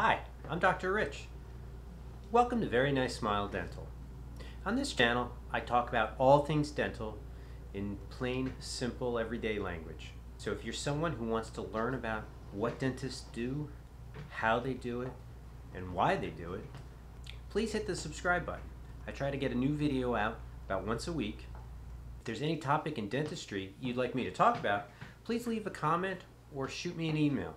Hi, I'm Dr. Rich. Welcome to Very Nice Smile Dental. On this channel, I talk about all things dental in plain, simple, everyday language. So if you're someone who wants to learn about what dentists do, how they do it, and why they do it, please hit the subscribe button. I try to get a new video out about once a week. If there's any topic in dentistry you'd like me to talk about, please leave a comment or shoot me an email.